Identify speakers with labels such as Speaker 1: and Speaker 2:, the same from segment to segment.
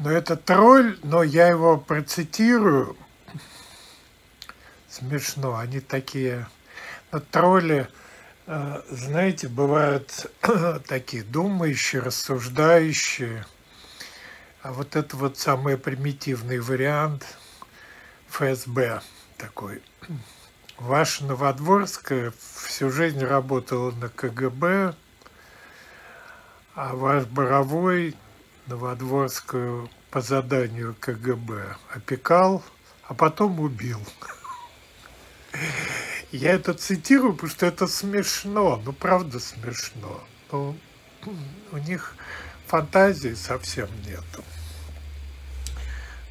Speaker 1: Но это тролль, но я его процитирую. Смешно, они такие... Но тролли, э, знаете, бывают такие думающие, рассуждающие. А вот это вот самый примитивный вариант ФСБ такой. Ваша Новодворская всю жизнь работала на КГБ, а ваш Боровой Новодворскую по заданию КГБ опекал, а потом убил. Я это цитирую, потому что это смешно, ну правда смешно. Но у них фантазии совсем нету.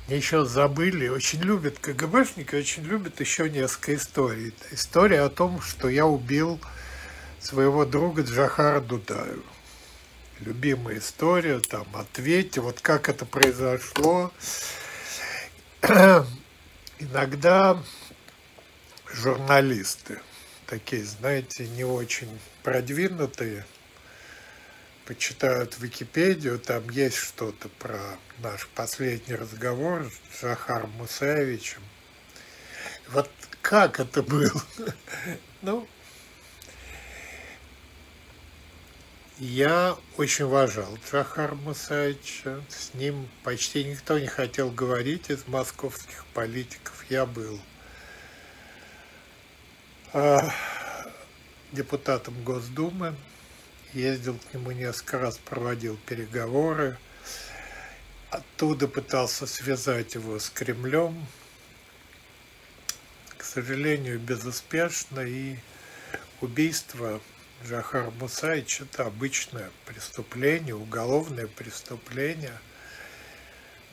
Speaker 1: Еще забыли, очень любят КГБшники, очень любят еще несколько историй. История о том, что я убил своего друга Джахара Дудаева любимая история, там, ответьте, вот как это произошло. Иногда журналисты, такие, знаете, не очень продвинутые, почитают Википедию, там есть что-то про наш последний разговор с Захаром Мусаевичем. Вот как это было? Ну, Я очень уважал Джахар Мусаевича. С ним почти никто не хотел говорить из московских политиков. Я был э, депутатом Госдумы, ездил к нему несколько раз, проводил переговоры. Оттуда пытался связать его с Кремлем. К сожалению, безуспешно. И убийство Джахар Мусаевич – это обычное преступление, уголовное преступление,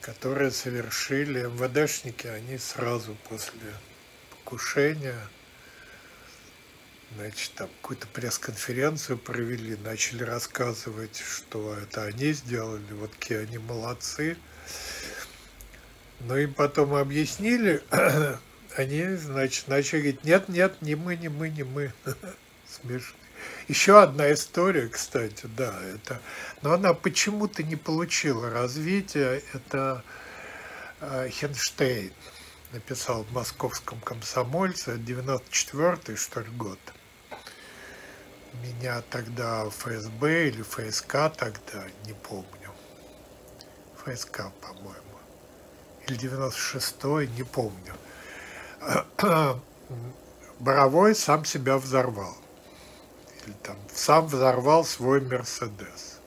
Speaker 1: которое совершили МВДшники, они сразу после покушения, значит, там какую-то пресс-конференцию провели, начали рассказывать, что это они сделали, вот какие они молодцы. Но им потом объяснили, они, значит, начали говорить, нет, нет, не мы, не мы, не мы. Смешно. Еще одна история, кстати, да, это, но она почему-то не получила развития. Это э, Хенштейн написал в московском комсомольце, 94-й, что ли, год. Меня тогда ФСБ или ФСК тогда, не помню. ФСК, по-моему. Или 96-й, не помню. Боровой сам себя взорвал там, сам взорвал свой Мерседес.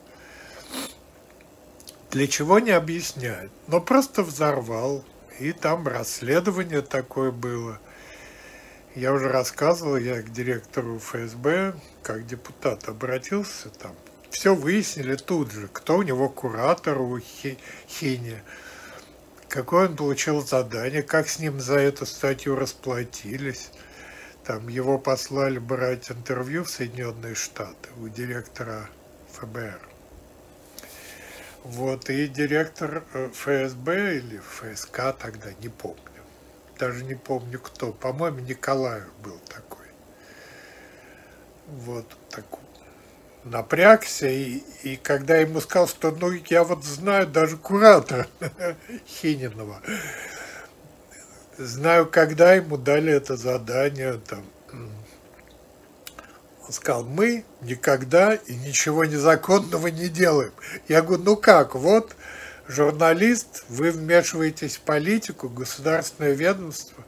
Speaker 1: Для чего не объясняет, но просто взорвал, и там расследование такое было. Я уже рассказывал, я к директору ФСБ, как депутат обратился, там все выяснили тут же, кто у него куратор у Хини, какое он получил задание, как с ним за эту статью расплатились. Там его послали брать интервью в Соединенные Штаты у директора ФБР. Вот, и директор э, ФСБ или ФСК тогда, не помню. Даже не помню кто. По-моему, Николаев был такой. Вот, так напрягся, и, и когда ему сказал, что ну я вот знаю даже куратора Хининова, знаю, когда ему дали это задание, там, он сказал, мы никогда и ничего незаконного не делаем. Я говорю, ну как, вот журналист, вы вмешиваетесь в политику, государственное ведомство.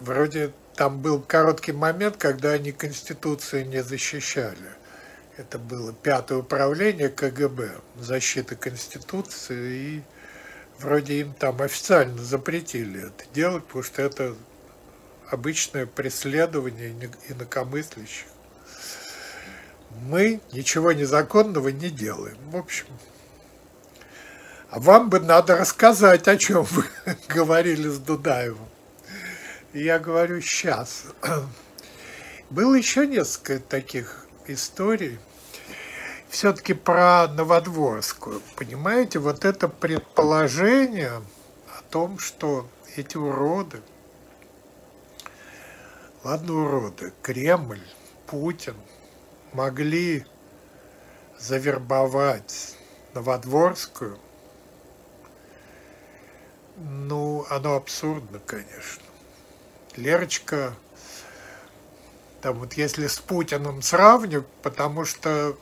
Speaker 1: Вроде там был короткий момент, когда они Конституцию не защищали. Это было пятое управление КГБ, защита Конституции, и вроде им там официально запретили это делать, потому что это обычное преследование инакомыслящих. Мы ничего незаконного не делаем. В общем, а вам бы надо рассказать, о чем вы говорили с Дудаевым. я говорю, сейчас. Было еще несколько таких историй все-таки про Новодворскую. Понимаете, вот это предположение о том, что эти уроды, ладно уроды, Кремль, Путин могли завербовать Новодворскую ну, оно абсурдно, конечно. Лерочка, там вот если с Путиным сравнивать, потому что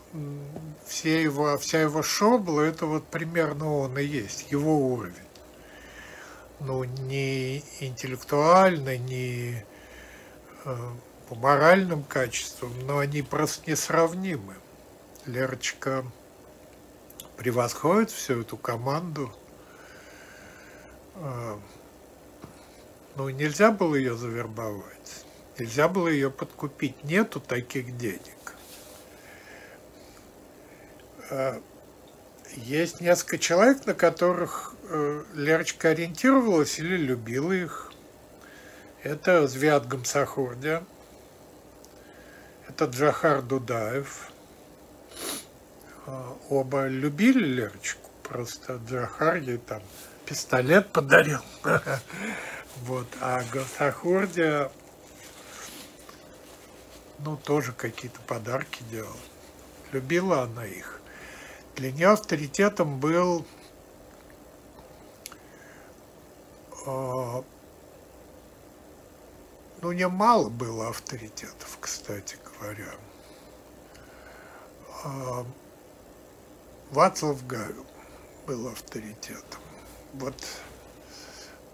Speaker 1: все его, вся его шобла, это вот примерно он и есть, его уровень. Ну, не интеллектуально, не э, по моральным качествам, но они просто несравнимы. Лерочка превосходит всю эту команду. А, ну, нельзя было ее завербовать, нельзя было ее подкупить, нету таких денег. А, есть несколько человек, на которых э, Лерочка ориентировалась или любила их. Это Звят Гамсахурдия, это Джахар Дудаев – а, оба любили Лерочку, просто Джахар ей там пистолет подарил. Вот, а Гасахурдия, ну, тоже какие-то подарки делала. Любила она их. Для нее авторитетом был э, ну, немало было авторитетов, кстати говоря. Э, Вацлав Гавел был авторитетом. Вот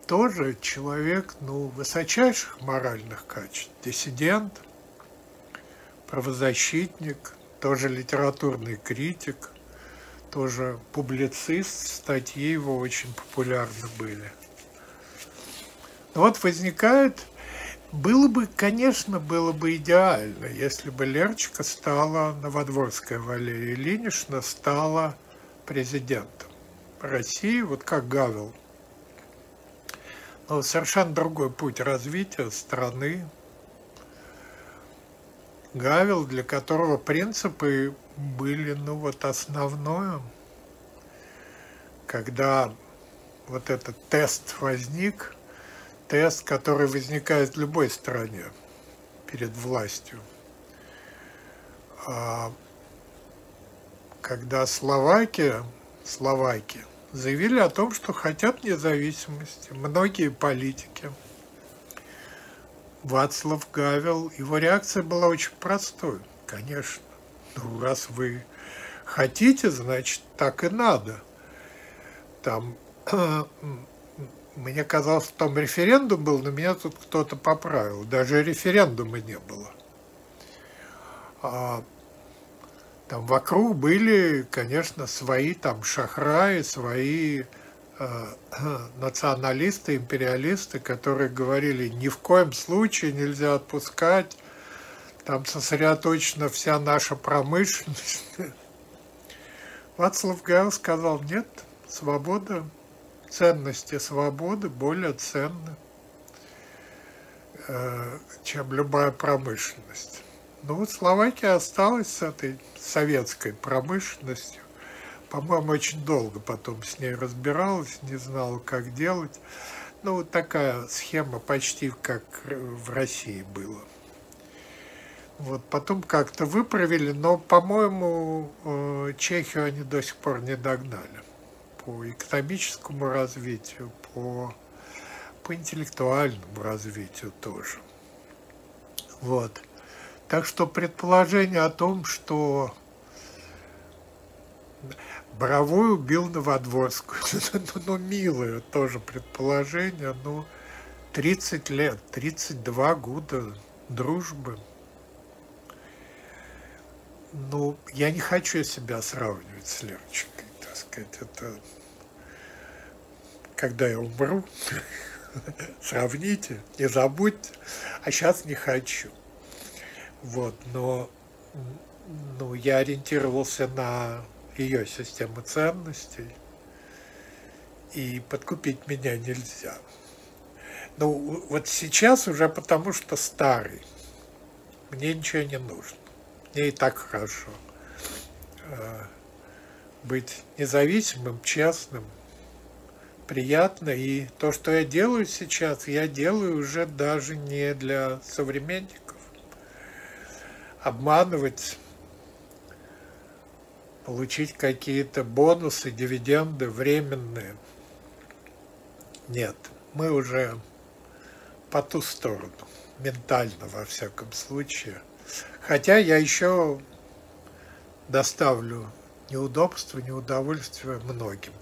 Speaker 1: тоже человек, ну, высочайших моральных качеств, диссидент, правозащитник, тоже литературный критик, тоже публицист, статьи его очень популярны были. вот возникает было бы, конечно, было бы идеально, если бы Лерчика стала, Новодворская Валерия Ильинична стала президентом России, вот как Гавел. Но совершенно другой путь развития страны. Гавел, для которого принципы были, ну вот основное, когда вот этот тест возник – тест, который возникает в любой стране перед властью. А когда Словакия, Словаки заявили о том, что хотят независимости, многие политики, Вацлав Гавел, его реакция была очень простой, конечно. Ну, раз вы хотите, значит, так и надо. Там мне казалось, там референдум был, но меня тут кто-то поправил. Даже референдума не было. А, там вокруг были, конечно, свои там шахраи, свои националисты, империалисты, которые говорили, ни в коем случае нельзя отпускать, там сосредоточена вся наша промышленность. Вацлав Гавел сказал, нет, свобода ценности свободы более ценны, э, чем любая промышленность. Ну вот Словакия осталась с этой советской промышленностью. По-моему, очень долго потом с ней разбиралась, не знала, как делать. Ну, вот такая схема почти как в России было. Вот потом как-то выправили, но, по-моему, э, Чехию они до сих пор не догнали по экономическому развитию, по, по интеллектуальному развитию тоже. Вот. Так что предположение о том, что Боровой убил Новодворскую, ну, ну, милое тоже предположение, ну, 30 лет, 32 года дружбы. Ну, я не хочу себя сравнивать с Лерочкой сказать, это когда я умру, сравните, не забудьте, а сейчас не хочу. Вот, но ну, я ориентировался на ее систему ценностей, и подкупить меня нельзя. Ну, вот сейчас уже потому, что старый, мне ничего не нужно, мне и так хорошо. А, быть независимым, честным, приятно. И то, что я делаю сейчас, я делаю уже даже не для современников. Обманывать, получить какие-то бонусы, дивиденды временные. Нет, мы уже по ту сторону, ментально во всяком случае. Хотя я еще доставлю неудобства, неудовольствия многим.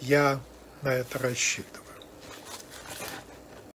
Speaker 1: Я на это рассчитываю.